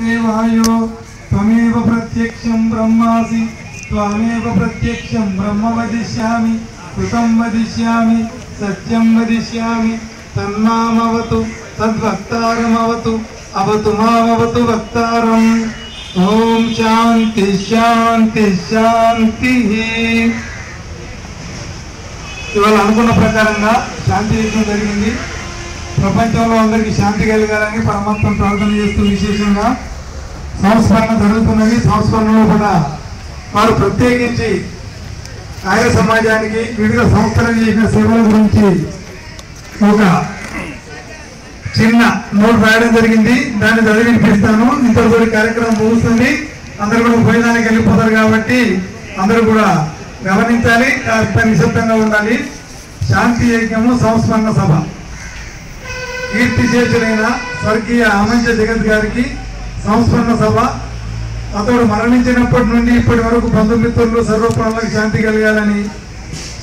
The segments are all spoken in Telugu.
దేవాయో త్వమేవ ప్రత్యక్షం బ్రహ్మాసి త్వమేవ ప్రత్యక్షం బ్రహ్మ వదిష్యామి కృతం వదిష్యామి సత్యం వదిష్యామి తన్నామవతు తద్వక్తారమవతు అవతు మామవతు వక్తారం ఓం శాంతి శాంతి శాంతి ఇవాళ అనుకున్న ప్రకారంగా శాంతి యజ్ఞం జరిగింది. ప్రపంచంలో అందరికీ శాంతి కలగాలని పరమాత్మ ప్రార్థన చేస్తూ విశేషంగా సంస్మరణ జరుగుతున్నది. సంస్మరణలో కూడా వారు ప్రత్యేకించి ఆయన సమాజానికి వివిధ సంస్థలు చేసిన సేవల గురించి ఒక చిన్న నోట్ రాయడం జరిగింది. దాన్ని చదివి వినిపిస్తాను. ఇంతటితో కార్యక్రమం ముగుస్తుంది. అందరూ కూడా ఉపయోగానికి వెళ్ళిపోతారు కాబట్టి అందరూ కూడా గమనించాలి. కాస్త నిశ్శబ్దంగా ఉండాలి. శాంతి యజ్ఞము సంస్మరణ సభ. కీర్తి చేతులైన స్వర్గీయ అమంచ జగత్ గారికి సంస్మరణ సభ. అతడు మరణించినప్పటి నుండి ఇప్పటి వరకు బంధుమిత్రులు సర్వప్రాణులకు శాంతి కలగాలని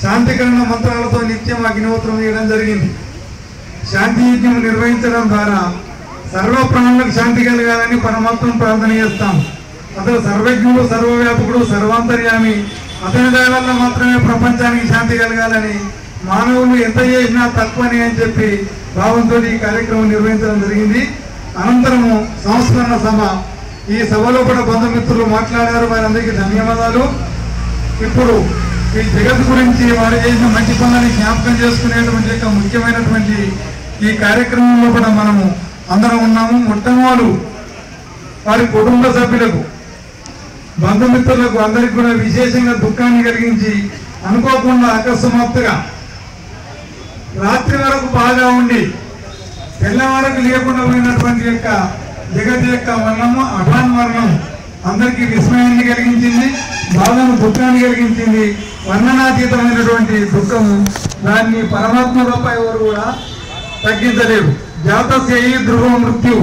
శాంతికరణ మంత్రాలతో నిత్యం అగ్నిహోత్రం చేయడం జరిగింది. శాంతి యజ్ఞం నిర్వహించడం ద్వారా సర్వ ప్రాణులకు శాంతి కలగాలని పరమాత్మను ప్రార్థన చేస్తాం. అతడు సర్వజ్ఞుడు సర్వవ్యాపకుడు సర్వాంతర్యామి. అతని దయ వల్ల మాత్రమే ప్రపంచానికి శాంతి కలగాలని మానవులు ఎంత చేసినా తక్కువని అని చెప్పి భావంతో ఈ కార్యక్రమం నిర్వహించడం జరిగింది. అనంతరము సంస్మరణ సభ. ఈ సభలో కూడా బంధుమిత్రులు మాట్లాడారు. వారందరికీ ధన్యవాదాలు. ఇప్పుడు ఈ జగత్ గురించి వారు చేసిన మంచి పనులని జ్ఞాపకం చేసుకునేటువంటి యొక్క ముఖ్యమైనటువంటి ఈ కార్యక్రమంలో కూడా మనము అందరం ఉన్నాము. మొట్టమొదలు వారి కుటుంబ సభ్యులకు బంధుమిత్రులకు అందరికి కూడా విశేషంగా దుఃఖాన్ని కలిగించి అనుకోకుండా అకస్మాత్తుగా రాత్రి వరకు బాగా ఉండి తెల్లవారకు లేకుండా పోయినటువంటి యొక్క జగత్ యొక్క వర్ణము అఠాన్ వర్ణం అందరికీ విస్మయాన్ని కలిగించింది బాధను దుఃఖాన్ని కలిగించింది వర్ణనాతీతమైనటువంటి దుఃఖము దాన్ని పరమాత్మ తప్ప ఎవరు కూడా తగ్గించలేరు జాతస్యయి ధ్రువ మృత్యు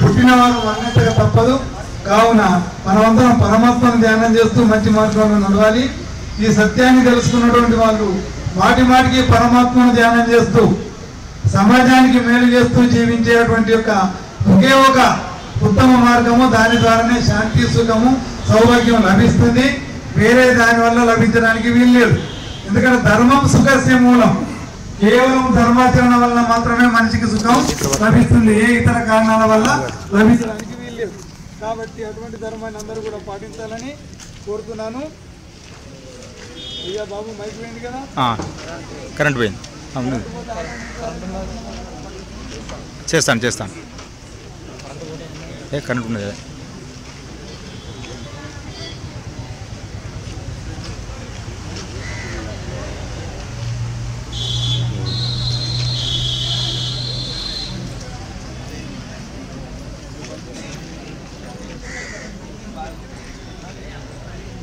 పుట్టిన వారు వర్ణించక తప్పదు. కావున మనమందరం పరమాత్మను ధ్యానం చేస్తూ మంచి మార్గంలో నడవాలి. ఈ సత్యాన్ని తెలుసుకున్నటువంటి వాళ్ళు మాటి మాటికి పరమాత్మను ధ్యానం చేస్తూ సమాజానికి మేలు చేస్తూ జీవించేటువంటి యొక్క ఒకే ఒక ఉత్తమ మార్గము దాని ద్వారానే శాంతి సుఖము సౌభాగ్యం లభిస్తుంది. వేరే దాని వల్ల లభించడానికి వీల్లేదు. ఎందుకంటే ధర్మం సుఖస్య మూలం. కేవలం ధర్మాచరణ వల్ల మాత్రమే మనిషికి సుఖం లభిస్తుంది. ఏ ఇతర కారణాల వల్ల లభించడానికి వీల్లేదు. కాబట్టి అటువంటి ధర్మాన్ని అందరూ కూడా పాటించాలని కోరుతున్నాను అయ్యా బాబు మైక్ పోయింది కదా ఆ, కరెంట్ పోయింది. అవును. చేస్తాను చేస్తాను. ఏ కరెంట్ ఉన్నది.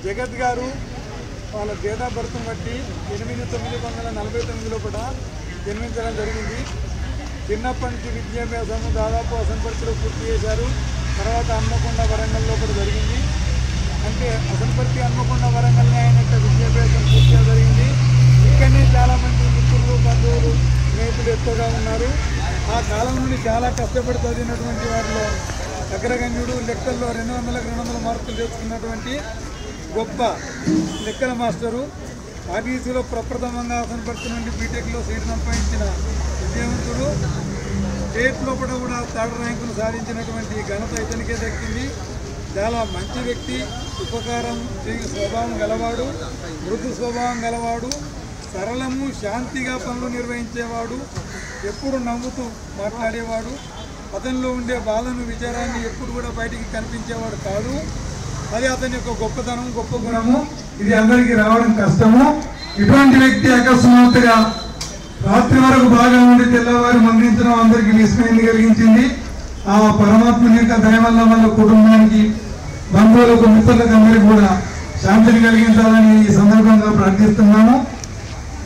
జగత్ గారు వాళ్ళ డేట్ బర్త్ బట్టి ఎనిమిది తొమ్మిది వందల నలభై తొమ్మిదిలో కూడా జన్మించడం జరిగింది. చిన్నప్పటి నుంచి విద్యాభ్యాసము దాదాపు అసంపర్తిలో పూర్తి చేశారు. తర్వాత హన్మకొండ వరంగల్లో కూడా జరిగింది. అంటే అసంపర్తి హన్మకొండ వరంగల్ని ఆయన విద్యాభ్యాసం పూర్తిగా జరిగింది. ఇక్కడనే చాలామంది మిత్రులు బంధువులు స్నేహితులు ఎక్కువగా ఉన్నారు. ఆ కాలం నుండి చాలా కష్టపడి చదివినటువంటి వారిలో అగ్రగణ్యుడు లెక్కల్లో రెండు వందలకు రెండు వందల మార్కులు తెచ్చుకున్నటువంటి గొప్ప లెక్కల మాస్టరు. ఆర్టీసీలో ప్రప్రథమంగా అసనపర్తి నుండి బీటెక్లో సీట్ సంపాదించిన విద్యావంతుడు స్టేట్ లోపల కూడా థర్డ్ ర్యాంకును సాధించినటువంటి ఘనత ఇతనికే దక్కింది. చాలా మంచి వ్యక్తి ఉపకారం చేయు స్వభావం గలవాడు మృదు స్వభావం గలవాడు సరళము శాంతిగా పనులు నిర్వహించేవాడు ఎప్పుడు నవ్వుతూ మాట్లాడేవాడు అతనిలో ఉండే బాధను విచారాన్ని ఎప్పుడు కూడా బయటికి కనిపించేవాడు కాదు. అది అతని యొక్క గొప్పతనం గొప్ప గుణము ఇది అందరికీ రావడం కష్టము. ఇటువంటి వ్యక్తి అకస్మాత్తుగా రాత్రి వరకు బాగా ఉండి తెల్లవారు మందించడం అందరికీ విస్మయాన్ని కలిగించింది. ఆ పరమాత్మ యొక్క దయ వల్ల వాళ్ళ కుటుంబానికి బంధువులకు మిత్రులకు అందరికీ కూడా శాంతిని కలిగించాలని ఈ సందర్భంగా ప్రార్థిస్తున్నాము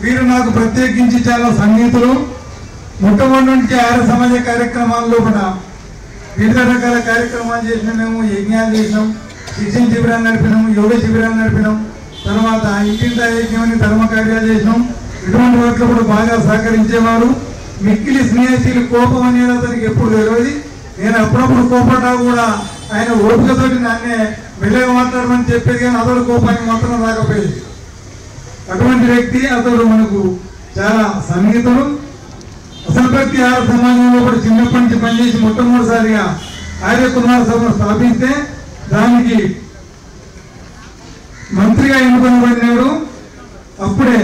వీరు నాకు ప్రత్యేకించి చాలా సన్నిహితులు మొట్టమొదటి నుంచి ఆరు సమాజ కార్యక్రమాల్లో కూడా వివిధ రకాల కార్యక్రమాలు చేసిన. మేము యజ్ఞాలు చేసినాం. కిచెన్ శిబిరాలు నడిపినాం యోగ శిబిరాలు నడిపినాం. తర్వాత ఇంటింటి ఐక్యమని ధర్మ కార్యాలు చేసినాం. ఇటువంటి వాటిలో కూడా బాగా సహకరించేవారు. మిక్కిలి స్నేహితులు కోపం అనేది అతనికి ఎప్పుడు తెలియదు నేను అప్పుడప్పుడు కోపడ్డా కూడా ఆయన ఓపికతోటి నన్నే మెల్లగా మాట్లాడమని చెప్పేది కానీ అతడు కోపానికి మాత్రం రాకపోయేది. అటువంటి వ్యక్తి అతడు మనకు చాలా సన్నిహితుడు. అసలు ప్రతి ఆరు సమాజంలో కూడా చిన్నప్పటి నుంచి పనిచేసి మొట్టమొదటిసారిగా ఆర్య కుమార సభను స్థాపిస్తే దానికి మంత్రిగా ఎన్నుకొనబడినాడు అప్పుడే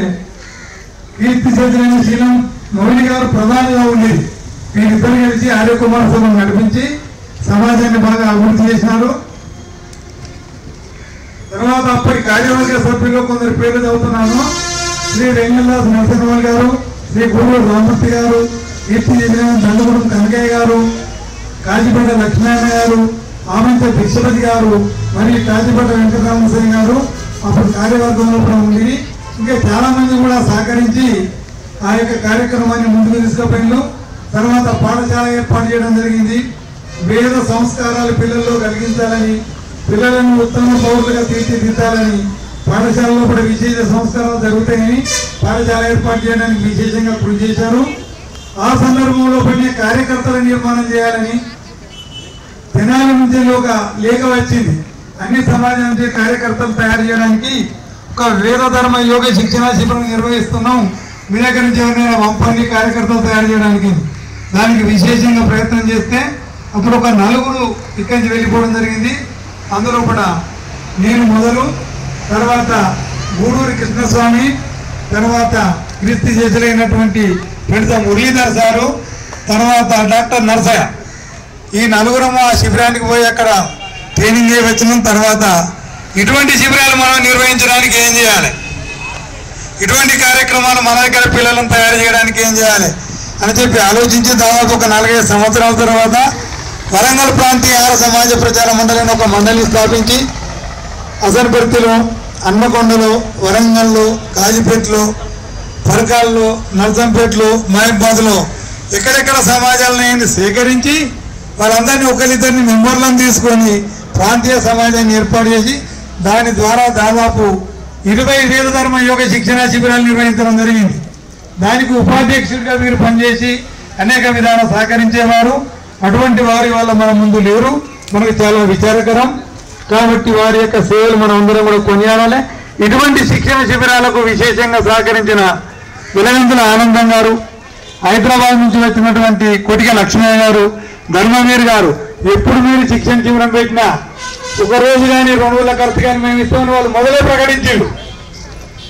కీర్తి చేతులైన శీలం మౌలి గారు ప్రధానిగా ఉండేది వీరిద్దరు కలిసి ఆర్య కుమార సభను నడిపించి సమాజాన్ని బాగా అభివృద్ధి చేసినారు. తర్వాత అప్పటి కార్యవర్గ సభ్యుల్లో కొందరు పేర్లు చదువుతున్నాను. శ్రీ వెంకటదాస్ నరసింహన్ గారు శ్రీ గురువు రామూర్తి గారు కీర్తి చేసిన దండగుడం కనకయ్య గారు కాజీపేట లక్ష్మీనారాయణ గారు ఆమంత భిక్షపతి గారు మరియు కాజీపట్ల వెంకటరామస్వామి గారు అప్పుడు కార్యవర్గంలో కూడా ఉంది ఇంకా చాలా మంది కూడా సహకరించి ఆ యొక్క కార్యక్రమాన్ని ముందుకు తీసుకుపోయిన తర్వాత పాఠశాల ఏర్పాటు చేయడం జరిగింది. వేద సంస్కారాలు పిల్లల్లో కలిగించాలని పిల్లలను ఉత్తమ పౌరులుగా తీర్చిదిద్దాలని పాఠశాలలో కూడా విశేష సంస్కారాలు జరుగుతాయని పాఠశాల ఏర్పాటు చేయడానికి విశేషంగా కృషి చేశారు. ఆ సందర్భంలో పడిన కార్యకర్తల నిర్మాణం చేయాలని తెనాలి నుంచి ఒక లేఖ వచ్చింది. అన్ని సమాజం నుంచి కార్యకర్తలు తయారు చేయడానికి ఒక వేద ధర్మ యోగ శిక్షణ శిబిరం నిర్వహిస్తున్నాం. మీ దగ్గర నుంచి పంపండి కార్యకర్తలు తయారు చేయడానికి. దానికి విశేషంగా ప్రయత్నం చేస్తే అప్పుడు ఒక నలుగురు ఇక్కడి నుంచి వెళ్ళిపోవడం జరిగింది. అందులో కూడా నేను మొదలు తర్వాత గూడూరి కృష్ణస్వామి తర్వాత క్రీస్తు చేతులైనటువంటి పెడత మురళీధర్ సారు తర్వాత డాక్టర్ నర్సయ్య. ఈ నలుగురము ఆ శిబిరానికి పోయి అక్కడ ట్రైనింగ్ చేయవచ్చిన తర్వాత ఇటువంటి శిబిరాలు మనం నిర్వహించడానికి ఏం చేయాలి? ఇటువంటి కార్యక్రమాలు మన దగ్గర పిల్లలను తయారు చేయడానికి ఏం చేయాలి? అని చెప్పి ఆలోచించి దాదాపు ఒక నాలుగైదు సంవత్సరాల తర్వాత వరంగల్ ప్రాంతీయ ఆహార సమాజ ప్రచార మండలిని ఒక మండలి స్థాపించి అసన్పర్తిలో అన్నకొండలో వరంగల్లో కాజీపేటలో పరకాల్లో నర్సంపేటలో మహబాద్లో ఎక్కడెక్కడ సమాజాలను సేకరించి వాళ్ళందరినీ ఒకరిద్దరిని మెంబర్లను తీసుకొని ప్రాంతీయ సమాజాన్ని ఏర్పాటు చేసి దాని ద్వారా దాదాపు ఇరవై వేల ధర్మ యోగ శిక్షణ శిబిరాలు నిర్వహించడం జరిగింది. దానికి ఉపాధ్యక్షుడిగా మీరు పనిచేసి అనేక విధాల సహకరించేవారు. అటువంటి వారి వల్ల మన ముందు లేరు. మనకు చాలా విచారకరం. కాబట్టి వారి యొక్క సేవలు మనం అందరం కూడా కొనియాడాలి. ఇటువంటి శిక్షణ శిబిరాలకు విశేషంగా సహకరించిన విలగంతుల ఆనందం గారు హైదరాబాద్ నుంచి వచ్చినటువంటి కొటిక లక్ష్మయ్య గారు ధర్మవీర్ గారు ఎప్పుడు మీరు శిక్షణ శిబిరం పెట్టినా ఒక రోజు కానీ రెండు రోజుల ఖర్చు కానీ మేము ఇస్తామని వాళ్ళు మొదలే ప్రకటించారు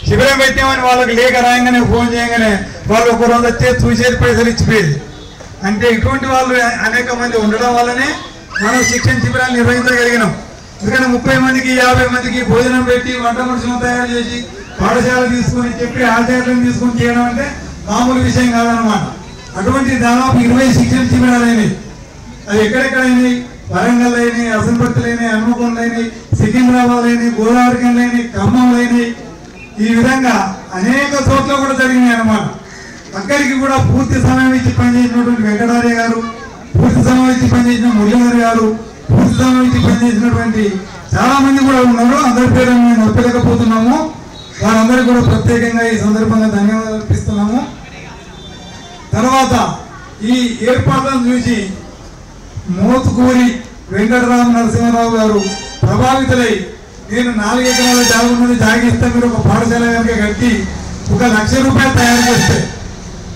శిబిరం పెట్టామని వాళ్ళకి లేఖ రాయంగానే ఫోన్ చేయగానే వాళ్ళు ఒక రోజు వచ్చే చూసేది పైసలు ఇచ్చిపోయేది. అంటే ఇటువంటి వాళ్ళు అనేక మంది ఉండడం వల్లనే మనం శిక్షణ శిబిరాన్ని నిర్వహించగలిగినాం. ఎందుకంటే ముప్పై మందికి యాభై మందికి భోజనం పెట్టి వంట మనుషులను తయారు చేసి పాఠశాల తీసుకొని చెప్పి ఆచార్యులను తీసుకొని చేయడం అంటే మామూలు విషయం కాదనమాట అటువంటి దాదాపు ఇరవై శిక్షణ శిబిరాలు అయినాయి. అది ఎక్కడెక్కడైంది వరంగల్ అయినాయి అసంపర్తులు లేని హనుమకొండ లేని సికింద్రాబాద్ లేని గోదావరి లేని ఖమ్మం లేని ఈ విధంగా అనేక చోట్ల కూడా జరిగినాయి అనమాట అక్కడికి కూడా పూర్తి సమయం ఇచ్చి పనిచేసినటువంటి వెంకటార్య గారు పూర్తి సమయం ఇచ్చి పనిచేసిన మురళీధర్ గారు పూర్తి సమయం ఇచ్చి పనిచేసినటువంటి చాలా మంది కూడా ఉన్నారు. అందరి పేరు మేము నొప్పలేకపోతున్నాము వారందరికీ కూడా ప్రత్యేకంగా ఈ సందర్భంగా ధన్యవాదాలు అర్పిస్తున్నాము. తర్వాత ఈ ఏర్పాట్లను చూసి మూతుకూరి వెంకటరామ నరసింహారావు గారు ప్రభావితులై నేను నాలుగు ఎకరాల జాగు నుండి జాగిస్తే మీరు ఒక పాఠశాల కనుక కట్టి ఒక లక్ష రూపాయలు తయారు చేస్తే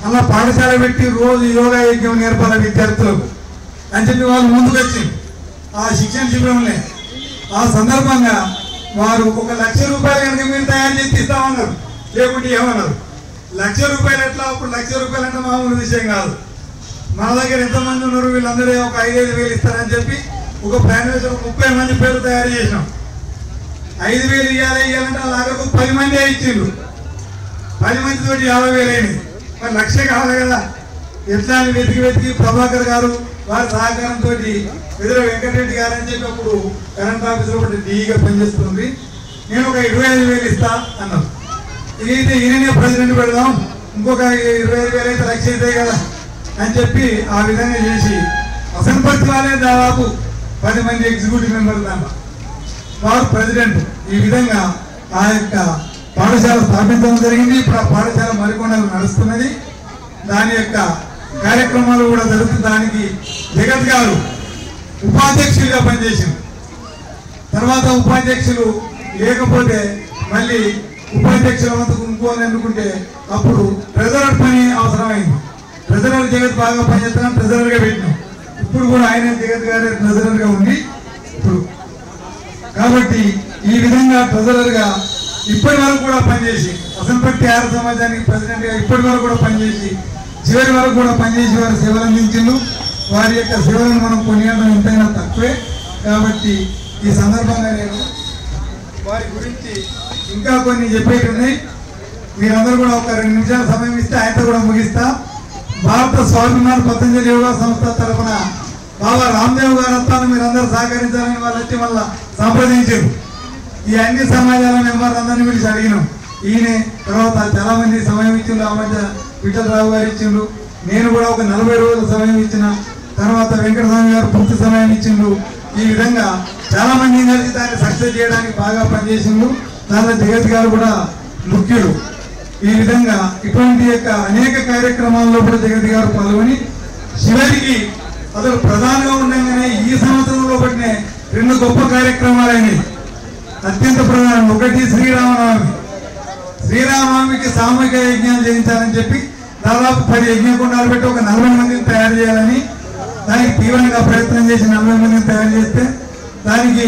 అలా పాఠశాల పెట్టి రోజు యోగా యజ్ఞం నేర్పాలి విద్యార్థులకు అని చెప్పి వాళ్ళు ముందుకు వచ్చి ఆ శిక్షణ శిబిరంలో ఆ సందర్భంగా వారు ఒక లక్ష రూపాయలు కనుక మీరు తయారు చేసి ఇస్తామన్నారు లేకుంటే ఏమన్నారు? లక్ష రూపాయలు ఎట్లా? అప్పుడు లక్ష రూపాయలు అంటే మామూలు విషయం కాదు. మన దగ్గర ఎంతమంది ఉన్నారు? వీళ్ళందరూ ఒక ఐదైదు వేలు ఇస్తారని చెప్పి ఒక ప్లాన్ వేసి ఒక ముప్పై మంది పేరు తయారు చేసినాం. ఐదు వేలు ఇవ్వాలి ఇవ్వాలంటే అలాగకు పది మంది ఇచ్చిండ్రు. పది మంది తోటి యాభై వేలు అయినాయి. మరి లక్ష కావాలి కదా. ఎట్లా వెతికి వెతికి ప్రభాకర్ గారు వారి సహకారంతో ఎదురు వెంకటరెడ్డి గారు అని చెప్పి అప్పుడు కరెంట్ ఆఫీసులో ఒకటి డీగా పనిచేస్తుంది. నేను ఒక ఇరవై ఐదు వేలు ఇస్తా అన్నాను ఇదైతే ఈయననే ప్రెసిడెంట్ పెడదాం. ఇంకొక ఇరవై ఐదు వేలు అయితే లక్ష అవుతాయి కదా. అని చెప్పి ఆ విధంగా చేసి అసంపత్తి వాళ్ళే దాదాపు పది మంది ఎగ్జిక్యూటివ్ మెంబర్లు దాంట్లో. వారు ప్రెసిడెంట్. ఈ విధంగా ఆ యొక్క పాఠశాల స్థాపించడం జరిగింది. ఇప్పుడు ఆ పాఠశాల మరికొండలు నడుస్తున్నది. దాని యొక్క కార్యక్రమాలు కూడా జరుగుతున్న దానికి జగత్ గారు ఉపాధ్యక్షులుగా పనిచేసింది తర్వాత ఉపాధ్యక్షులు లేకపోతే మళ్ళీ ఉపాధ్యక్షుల వంతుకు ఇంకోని అనుకుంటే అప్పుడు ట్రెజరర్ పని అవసరమైంది. ట్రెజరర్ జగత్ బాగా పనిచేస్తున్నాం ట్రెజరర్గా పెట్టినాం. ఇప్పుడు కూడా ఆయన జగత్ గారే ట్రెజరర్గా ఉండి ఇప్పుడు. కాబట్టి ఈ విధంగా ట్రెజరర్గా ఇప్పటి వరకు కూడా పనిచేసి అసంపట్టి ఆర సమాజానికి ప్రెసిడెంట్గా ఇప్పటి వరకు కూడా పనిచేసి చివరి వరకు కూడా పనిచేసి వారు సేవలు అందించిండు వారి యొక్క సేవలను మనం కొనియడం ఎంతైనా తక్కువే. కాబట్టి ఈ సందర్భంగా నేను వారి గురించి ఇంకా కొన్ని చెప్పేటున్నాయి మీరందరూ కూడా ఒక రెండు నిమిషాల సమయం ఇస్తే ఆయనతో కూడా ముగిస్తా. భారత స్వాభిమాన పతంజలి యోగా సంస్థ తరఫున బాబా రామ్దేవ్ గారు వస్తాను మీరందరూ సహకరించాలని వాళ్ళు వచ్చి మళ్ళీ సంప్రదించారు. ఈ అన్ని సమాజాల మెంబర్లు అందరినీ పిలిచి అడిగినాం. ఈయన తర్వాత చాలా మంది సమయం ఇచ్చిండు ఆ మధ్య విఠలరావు గారు ఇచ్చిండు నేను కూడా ఒక నలభై రోజుల సమయం ఇచ్చిన. తర్వాత వెంకటస్వామి గారు పూర్తి సమయం ఇచ్చిండు ఈ విధంగా చాలా మంది కలిసి దాన్ని సక్సెస్ చేయడానికి బాగా పనిచేసిండు దానిలో జగత్ గారు కూడా ముఖ్యుడు ఈ విధంగా ఇటువంటి యొక్క అనేక కార్యక్రమాల్లో కూడా జగత్ గారు పాల్గొని చివరికి అసలు ప్రధానంగా ఉండగానే ఈ సంవత్సరంలో పట్టిన రెండు గొప్ప కార్యక్రమాలు అత్యంత ప్రధానం ఒకటి శ్రీరామనవమి. శ్రీరామనవమికి సామూహిక యజ్ఞాలు చేయించాలని చెప్పి దాదాపు పది యజ్ఞకుండాలు పెట్టి ఒక నలభై మందిని తయారు చేయాలని దానికి తీవ్రంగా ప్రయత్నం చేసి నలభై మందిని తయారు చేస్తే దానికి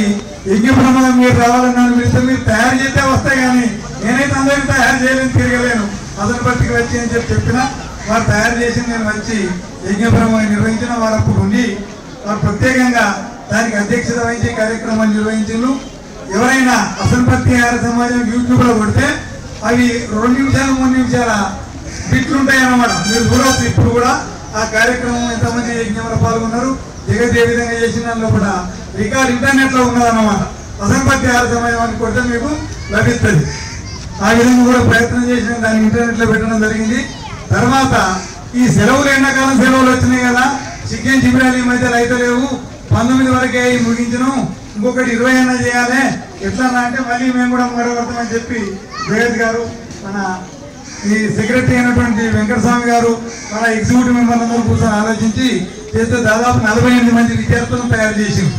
యజ్ఞ ప్రమాదం మీరు రావాలని నన్ను పిలిస్తే మీరు తయారు చేస్తే వస్తాయి కానీ నేనైతే అందరికీ తయారు చేయలేని తిరగలేను. అతని బతికి వచ్చి అని చెప్పి చెప్పిన వారు తయారు చేసి నేను వచ్చి యజ్ఞ నిర్వహించిన వారు అప్పుడు ఉండి వారు ప్రత్యేకంగా దానికి అధ్యక్షత వహించే కార్యక్రమాన్ని నిర్వహించారు ఎవరైనా అసంపత్తి ఆహార సమాజం యూట్యూబ్లో కొడితే అవి రెండు నిమిషాలు మూడు నిమిషాల బిట్లు ఉంటాయి అన్నమాట మీరు చూడవచ్చు ఇప్పుడు కూడా. ఆ కార్యక్రమం ఎంతమంది యజ్ఞంలో పాల్గొన్నారు జగత్ ఏ విధంగా చేసిన దానిలో కూడా రికార్డ్ ఇంటర్నెట్లో ఉన్నదన్నమాట. అసంపత్తి ఆహార సమాజం అని కొడితే మీకు లభిస్తుంది. ఆ విధంగా కూడా ప్రయత్నం చేసిన. దాన్ని ఇంటర్నెట్లో పెట్టడం జరిగింది. తర్వాత ఈ సెలవులు ఎండాకాలం సెలవులు వచ్చినాయి కదా. చికెన్ చిబిరాలు ఈ మధ్య అయితే లేవు. పంతొమ్మిది వరకే అయి ముగించను. ఇంకొకటి ఇరవై అయినా చేయాలి. ఎట్లా అంటే మళ్ళీ మేము కూడా మొదలుపెడతామని చెప్పి జగత్ గారు మన ఈ సెక్రటరీ అయినటువంటి వెంకటస్వామి గారు మన ఎగ్జిక్యూటివ్ మెంబర్ అందరూ కూర్చొని ఆలోచించి చేస్తే దాదాపు నలభై ఎనిమిది మంది విద్యార్థులను తయారు చేసింది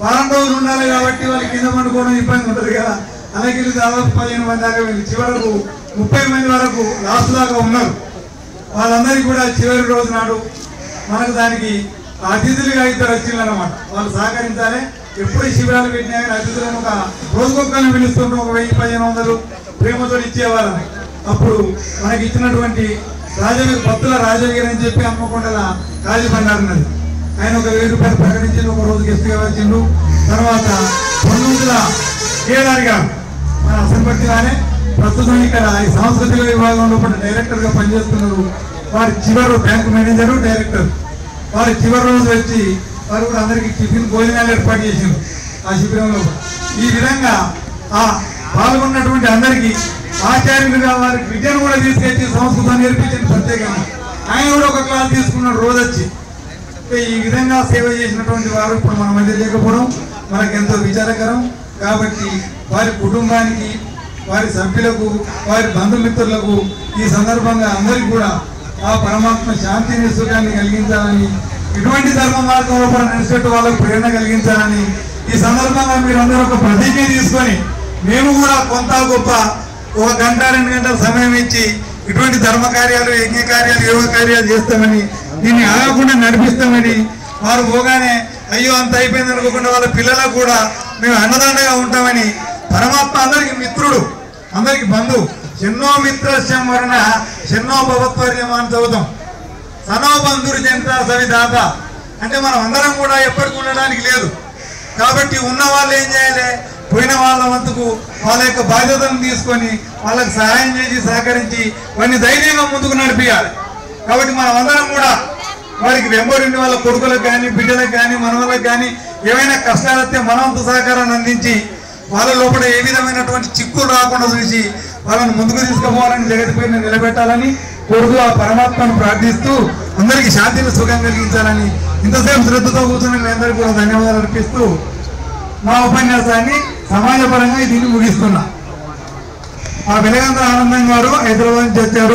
వారం రోజులు ఉండాలి కాబట్టి వాళ్ళకి కింద పండుకోవడం ఇబ్బంది ఉంటుంది కదా. అలాగే దాదాపు పదిహేను మంది దాకా వెళ్ళి చివరకు ముప్పై మంది వరకు లాస్ట్ దాకా ఉన్నారు. వాళ్ళందరికీ కూడా చివరి రోజు నాడు మనకు దానికి అతిథులుగా ఇద్దరు వచ్చింది అనమాట వాళ్ళు సహకరించాలి. ఎప్పుడు శిబిరాలు పెట్టినా కానీ అతిథులను ఒక రోజుకొక్కరిని పిలుస్తుంటే ఒక వెయ్యి పదిహేను వందలు ప్రేమతో ఇచ్చేవాళ్ళని. అప్పుడు మనకి ఇచ్చినటువంటి రాజవీ భక్తుల రాజవీర్ అని చెప్పి అమ్మకొండల కాజీ ఉన్నది ఆయన ఒక వెయ్యి రూపాయలు ప్రకటించిండు ఒక రోజు గెస్ట్గా వచ్చిండు తర్వాత పొన్నుల కేదారి గారు. మన అసంపట్టిగానే ప్రస్తుతం ఇక్కడ ఈ సాంస్కృతిక విభాగంలో కూడా డైరెక్టర్గా పనిచేస్తున్నారు. వారి చివరి బ్యాంక్ మేనేజరు డైరెక్టర్ వారి చివరి రోజు వచ్చి వారు కూడా అందరికి టిఫిన్ భోజనాలు ఏర్పాటు చేసిండు ఆ శిబిరంలో ఈ విధంగా ఆ పాల్గొన్నటువంటి అందరికీ ఆచార్యులుగా వారికి విద్యను కూడా తీసుకొచ్చి సంస్కృతం నేర్పించింది ప్రత్యేకంగా. ఆయన కూడా ఒక క్లాస్ తీసుకున్నాడు రోజు వచ్చి. ఈ విధంగా సేవ చేసినటువంటి వారు ఇప్పుడు మన మధ్య లేకపోవడం మనకు ఎంతో విచారకరం. కాబట్టి వారి కుటుంబానికి వారి సభ్యులకు వారి బంధుమిత్రులకు ఈ సందర్భంగా అందరికీ కూడా ఆ పరమాత్మ శాంతిని సుఖాన్ని కలిగించాలని ఇటువంటి ధర్మ మార్గంలో నడిచేట్టు వాళ్ళకు ప్రేరణ కలిగించాలని ఈ సందర్భంగా మీరందరూ ఒక ప్రతిజ్ఞ తీసుకొని మేము కూడా కొంత గొప్ప ఒక గంట రెండు గంటల సమయం ఇచ్చి ఇటువంటి ధర్మ కార్యాలు యజ్ఞ కార్యాలు యోగ కార్యాలు చేస్తామని దీన్ని ఆగకుండా నడిపిస్తామని వారు పోగానే అయ్యో అంత అయిపోయింది అనుకోకుండా వాళ్ళ పిల్లలకు కూడా మేము అన్నదండగా ఉంటామని పరమాత్మ అందరికి మిత్రుడు అందరికి బంధువు ఎన్నో మిత్రస్యం వలన ఎన్నో భవత్వర్యం అని చదువుతాం. సనో బంధురు జంట సవిదాత అంటే మనం అందరం కూడా ఎప్పటికి ఉండడానికి లేదు. కాబట్టి ఉన్న వాళ్ళు ఏం చేయాలి? పోయిన వాళ్ళ వంతుకు వాళ్ళ యొక్క బాధ్యతను తీసుకొని వాళ్ళకి సహాయం చేసి సహకరించి వారిని ధైర్యంగా ముందుకు నడిపించాలి కాబట్టి మనం అందరం కూడా వారికి వెంబడి వాళ్ళ కొడుకులకు కానీ బిడ్డలకు కానీ మనవలకు కానీ ఏమైనా కష్టాలు వస్తే మనవంత సహకారాన్ని అందించి వాళ్ళ లోపల ఏ విధమైనటువంటి చిక్కులు రాకుండా చూసి వాళ్ళని ముందుకు తీసుకుపోవాలని జగతిపైన నిలబెట్టాలని కొడుకు ఆ పరమాత్మను ప్రార్థిస్తూ అందరికీ శాంతిని సుఖం కలిగించాలని ఇంతసేపు శ్రద్ధతో కూర్చుని మీ అందరికీ కూడా ధన్యవాదాలు అర్పిస్తూ మా ఉపన్యాసాన్ని సమాజపరంగా దీన్ని ముగిస్తున్నా. ఆ వెలగంద ఆనందం గారు హైదరాబాద్ నుంచి వచ్చారు.